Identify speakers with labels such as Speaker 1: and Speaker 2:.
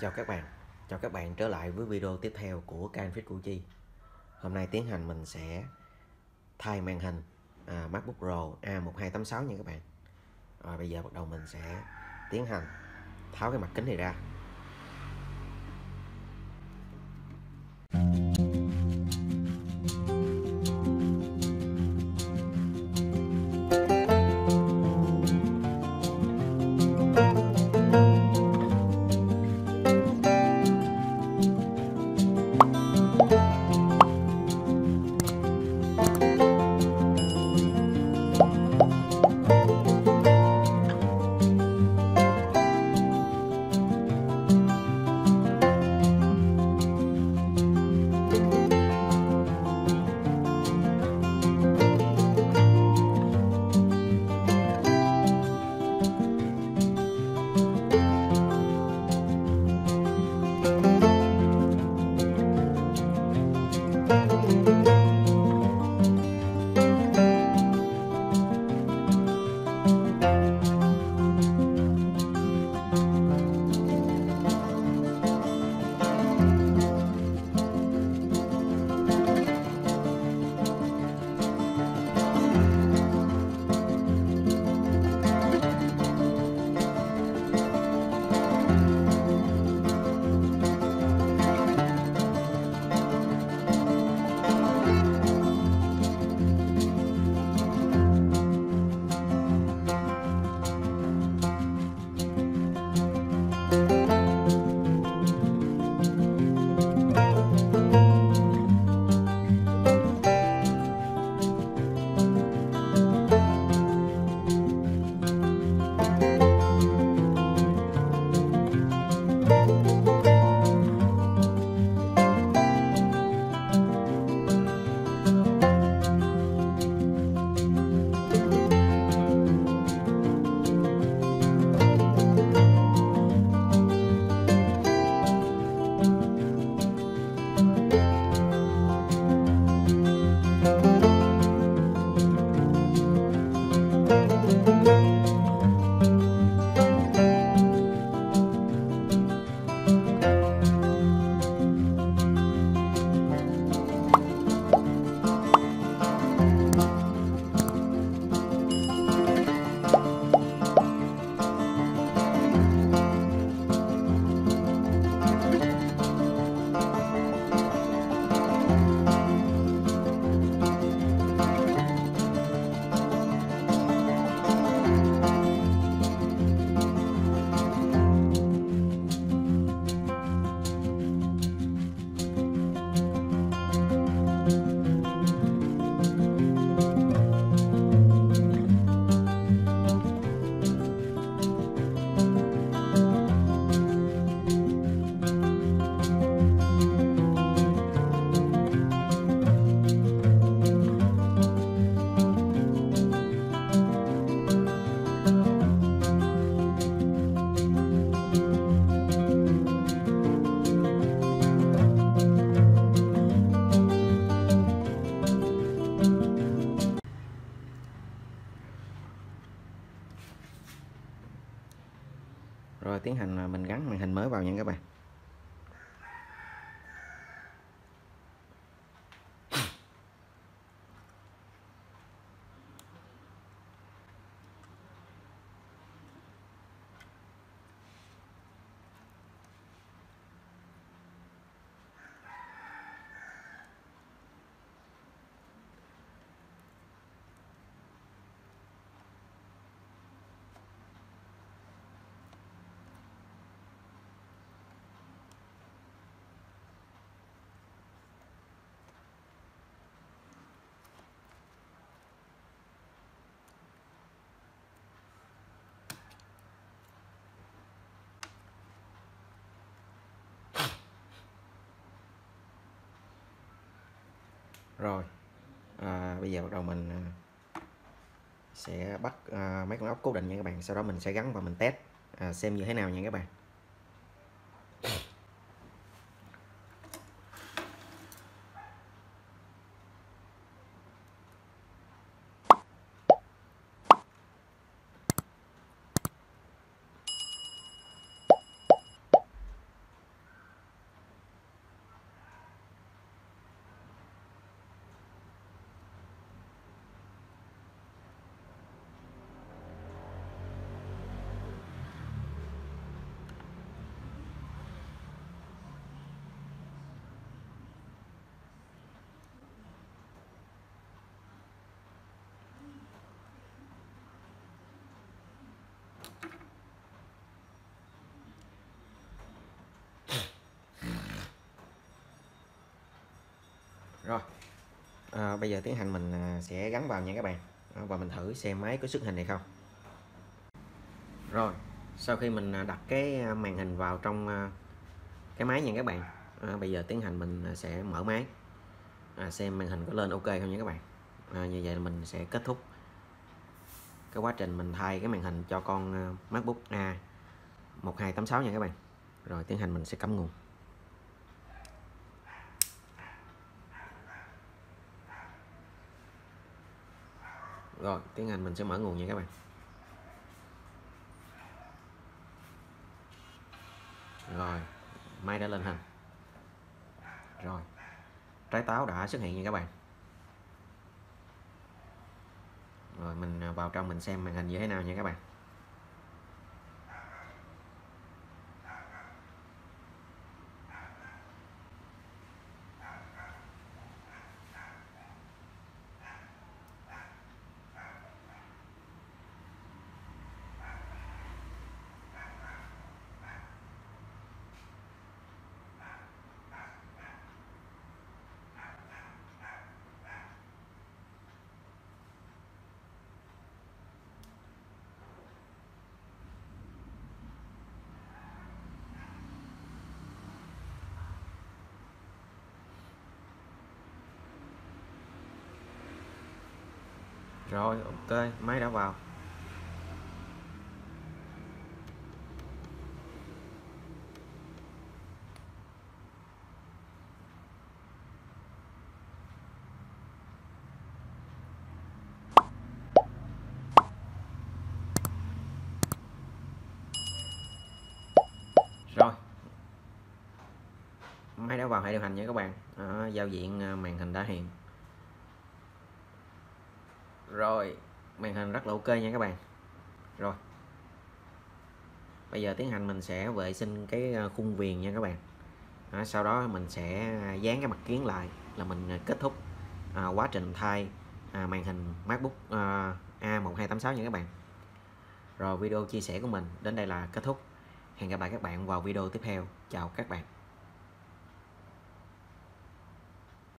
Speaker 1: Chào các bạn, chào các bạn trở lại với video tiếp theo của Canfit Gucci Củ Chi. Hôm nay tiến hành mình sẽ thay màn hình à, MacBook Pro A1286 nha các bạn. Rồi bây giờ bắt đầu mình sẽ tiến hành tháo cái mặt kính này ra. Rồi. À, bây giờ bắt đầu mình à, sẽ bắt à, mấy con ốc cố định nha các bạn. Sau đó mình sẽ gắn và mình test à, xem như thế nào nha các bạn. Rồi. À, bây giờ tiến hành mình à, sẽ gắn vào nha các bạn. Và mình thử xem máy có xuất hình hay không. Rồi sau khi mình à, đặt cái à, màn hình vào trong cái máy nha các bạn. À, bây giờ tiến hành mình sẽ mở máy. À, xem màn hình có lên ok không nha các bạn. À, như vậy là mình sẽ kết thúc cái quá trình mình thay cái màn hình cho con MacBook A 1286 nha các bạn. Rồi tiến hành mình sẽ cắm nguồn. Rồi tiến hành mình sẽ mở nguồn nha các bạn. Rồi, máy đã lên hình rồi, trái táo đã xuất hiện nha các bạn. Rồi, mình vào trong mình xem màn hình như thế nào nha các bạn. Rồi ok máy đã vào. Rồi. Máy đã vào hệ điều hành nha các bạn. À, giao diện à, màn hình đã hiện rồi màn hình rất là ok nha các bạn. Rồi. Bây giờ tiến hành mình sẽ vệ sinh cái ờ, khung viền nha các bạn. À, sau đó mình sẽ à, dán cái mặt kiến lại là mình ờ, kết thúc à, quá trình thay à, màn hình MacBook ờ, à, A1286 nha các bạn. Rồi video chia sẻ của mình đến đây là kết thúc. Hẹn gặp lại các bạn vào video tiếp theo. Chào các bạn.